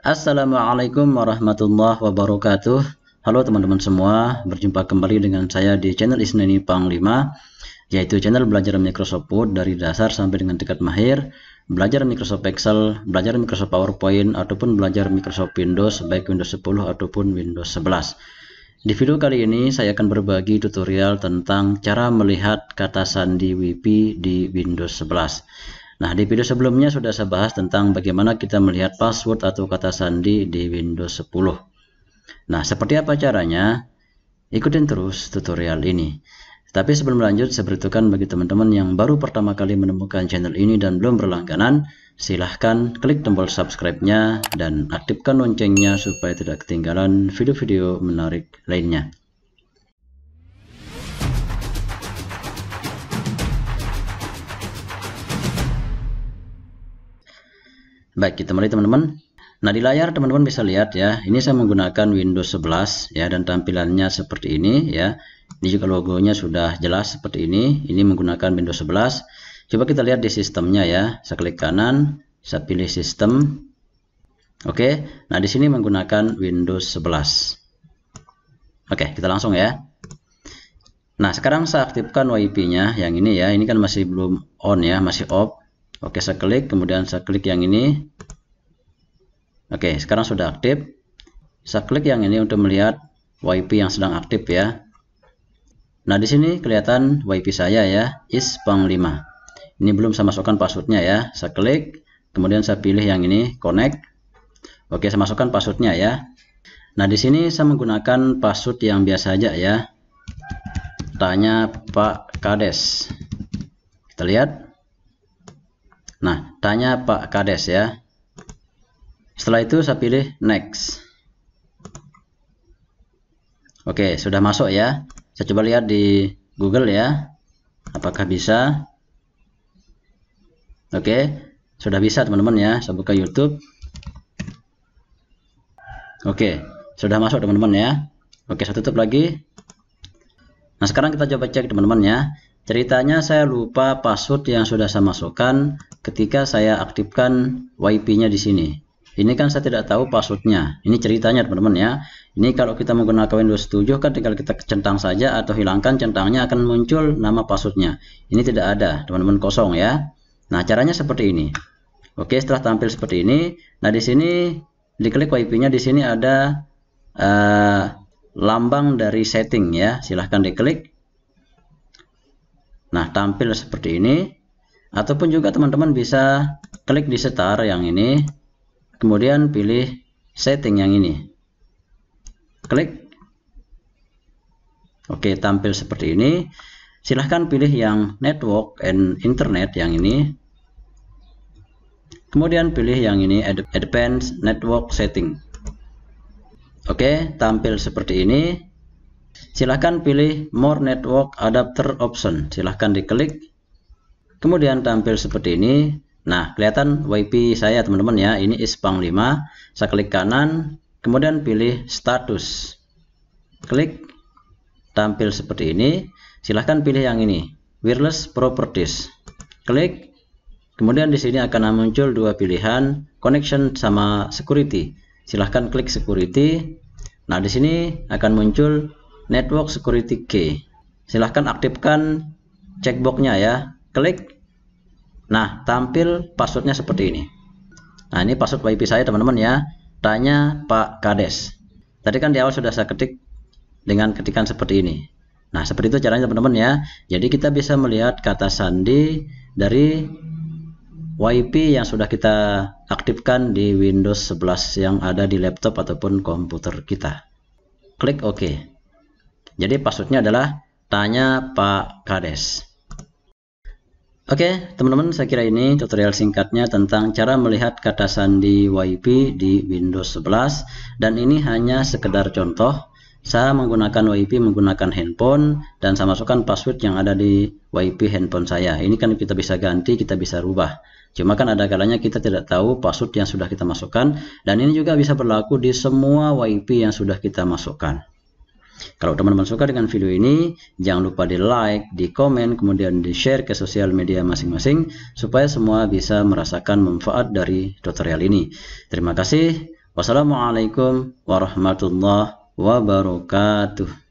Assalamualaikum warahmatullahi wabarakatuh. Halo teman-teman semua, berjumpa kembali dengan saya di channel Isnani Pang 5 yaitu channel belajar Microsoft Word dari dasar sampai dengan tingkat mahir. Belajar Microsoft Excel, belajar Microsoft PowerPoint ataupun belajar Microsoft Windows baik Windows 10 ataupun Windows 11 di video kali ini saya akan berbagi tutorial tentang cara melihat kata sandi WP di Windows 11 Nah, di video sebelumnya sudah saya bahas tentang bagaimana kita melihat password atau kata sandi di Windows 10. Nah, seperti apa caranya? Ikutin terus tutorial ini. Tapi sebelum lanjut, saya bagi teman-teman yang baru pertama kali menemukan channel ini dan belum berlangganan, silahkan klik tombol subscribe-nya dan aktifkan loncengnya supaya tidak ketinggalan video-video menarik lainnya. Baik, kita mulai teman-teman. Nah, di layar teman-teman bisa lihat ya, ini saya menggunakan Windows 11 ya dan tampilannya seperti ini ya. Ini juga logonya sudah jelas seperti ini. Ini menggunakan Windows 11. Coba kita lihat di sistemnya ya. Saya klik kanan, saya pilih sistem. Oke. Nah, di sini menggunakan Windows 11. Oke, kita langsung ya. Nah, sekarang saya aktifkan WiFi-nya yang ini ya. Ini kan masih belum on ya, masih off. Oke, saya klik, kemudian saya klik yang ini. Oke, sekarang sudah aktif. Saya klik yang ini untuk melihat WiFi yang sedang aktif ya. Nah, di sini kelihatan WiFi saya ya, is pang 5. Ini belum saya masukkan passwordnya ya. Saya klik, kemudian saya pilih yang ini, connect. Oke, saya masukkan passwordnya ya. Nah, di sini saya menggunakan password yang biasa aja ya. Tanya Pak Kades. Kita lihat. Nah, tanya Pak Kades ya. Setelah itu saya pilih next. Oke, sudah masuk ya. Saya coba lihat di Google ya. Apakah bisa? Oke, sudah bisa teman-teman ya. Saya buka YouTube. Oke, sudah masuk teman-teman ya. Oke, saya tutup lagi. Nah, sekarang kita coba cek teman-teman ya. Ceritanya saya lupa password yang sudah saya masukkan ketika saya aktifkan WiFi-nya di sini. Ini kan saya tidak tahu passwordnya. Ini ceritanya teman-teman ya. Ini kalau kita menggunakan Windows 7 kan tinggal kita centang saja atau hilangkan centangnya akan muncul nama passwordnya. Ini tidak ada teman-teman kosong ya. Nah caranya seperti ini. Oke setelah tampil seperti ini. Nah di sini diklik WiFi-nya di sini ada uh, lambang dari setting ya. Silahkan diklik Nah, tampil seperti ini. Ataupun juga teman-teman bisa klik di start yang ini. Kemudian pilih setting yang ini. Klik. Oke, tampil seperti ini. Silahkan pilih yang network and internet yang ini. Kemudian pilih yang ini advanced network setting. Oke, tampil seperti ini. Silahkan pilih More Network Adapter Option. Silahkan diklik. Kemudian tampil seperti ini. Nah, kelihatan WiFi saya teman-teman ya. Ini ISPANG 5. Saya klik kanan. Kemudian pilih Status. Klik. Tampil seperti ini. Silahkan pilih yang ini. Wireless Properties. Klik. Kemudian di sini akan muncul dua pilihan. Connection sama Security. Silahkan klik Security. Nah, di sini akan muncul network security key. Silahkan aktifkan checkboxnya ya. Klik. Nah tampil passwordnya seperti ini. Nah ini password wifi saya teman-teman ya. Tanya Pak Kades. Tadi kan di awal sudah saya ketik dengan ketikan seperti ini. Nah seperti itu caranya teman-teman ya. Jadi kita bisa melihat kata sandi dari WiFi yang sudah kita aktifkan di Windows 11 yang ada di laptop ataupun komputer kita. Klik OK. Jadi passwordnya adalah tanya Pak Kades. Oke, teman-teman, saya kira ini tutorial singkatnya tentang cara melihat kata sandi WiFi di Windows 11 dan ini hanya sekedar contoh. Saya menggunakan WiFi menggunakan handphone dan saya masukkan password yang ada di WiFi handphone saya. Ini kan kita bisa ganti, kita bisa rubah. Cuma kan ada kalanya kita tidak tahu password yang sudah kita masukkan dan ini juga bisa berlaku di semua WiFi yang sudah kita masukkan. Kalau teman-teman suka dengan video ini, jangan lupa di like, di komen, kemudian di share ke sosial media masing-masing supaya semua bisa merasakan manfaat dari tutorial ini. Terima kasih. Wassalamualaikum warahmatullahi wabarakatuh.